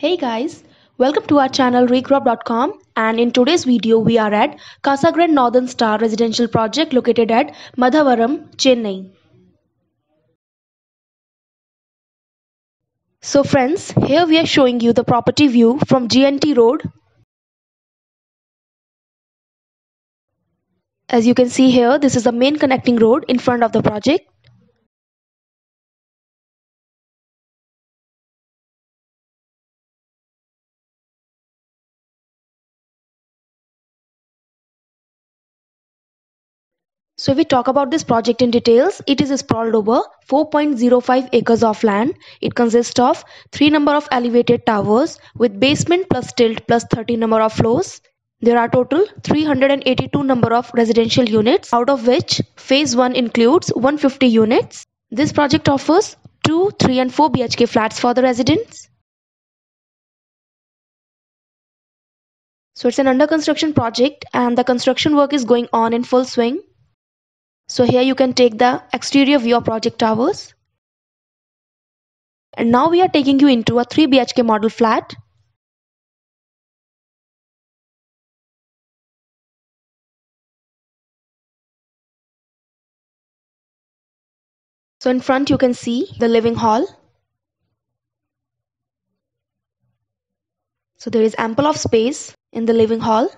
Hey guys, welcome to our channel Regrob.com and in today's video we are at Casagrand Northern Star residential project located at Madhavaram, Chennai. So friends, here we are showing you the property view from GNT Road. As you can see here, this is the main connecting road in front of the project. So if we talk about this project in details, it is sprawled over 4.05 acres of land. It consists of 3 number of elevated towers with basement plus stilt plus 30 number of floors. There are total 382 number of residential units out of which phase 1 includes 150 units. This project offers 2, 3 and 4 BHK flats for the residents. So it's an under construction project and the construction work is going on in full swing. So here you can take the exterior view of project towers. And now we are taking you into a 3 BHK model flat. So in front you can see the living hall. So there is ample of space in the living hall.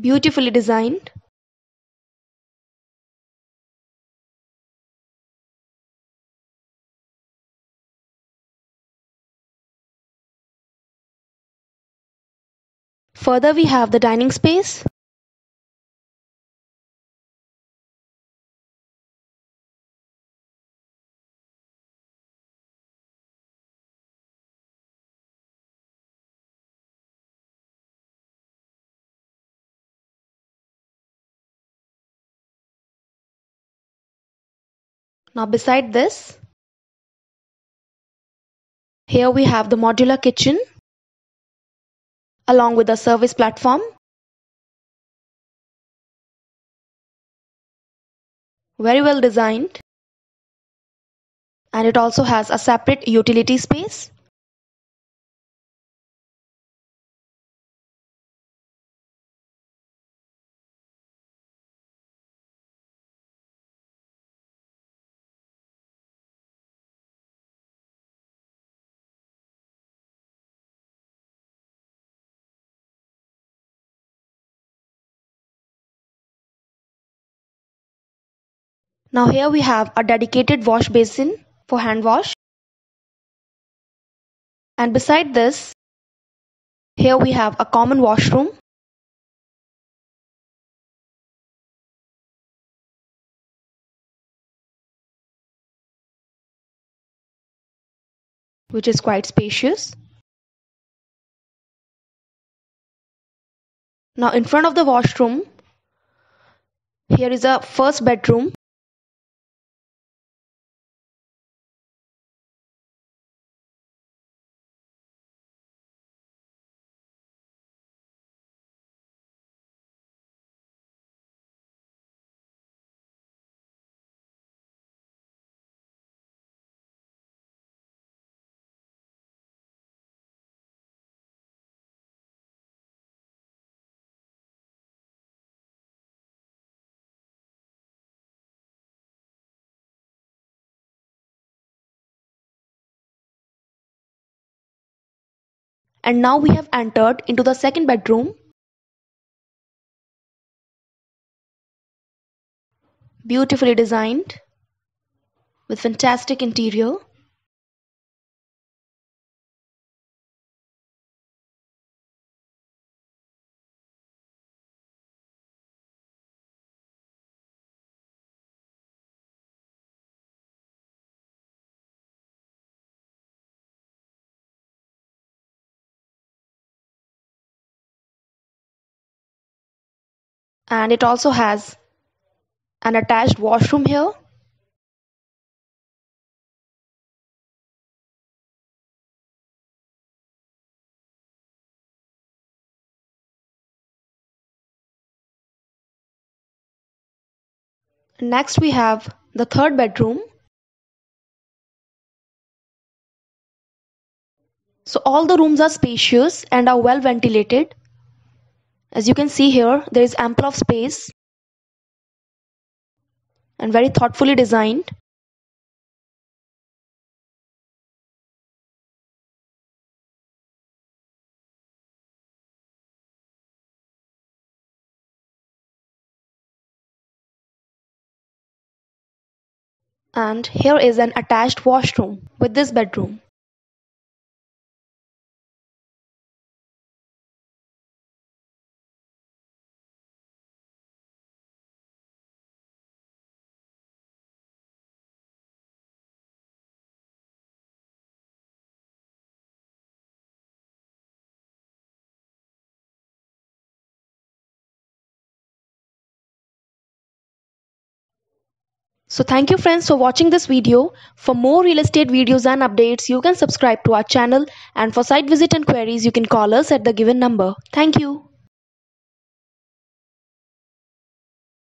Beautifully designed. Further we have the dining space Now beside this, here we have the modular kitchen along with the service platform. Very well designed and it also has a separate utility space. Now here we have a dedicated wash basin for hand wash. And beside this, here we have a common washroom. which is quite spacious. Now in front of the washroom, here is a first bedroom and now we have entered into the second bedroom. Beautifully designed with fantastic interior And it also has an attached washroom here. Next we have the third bedroom. So all the rooms are spacious and are well ventilated as you can see here, there is ample of space and very thoughtfully designed. And here is an attached washroom with this bedroom. So thank you friends for watching this video. For more real estate videos and updates, you can subscribe to our channel and for site visit and queries, you can call us at the given number. Thank you.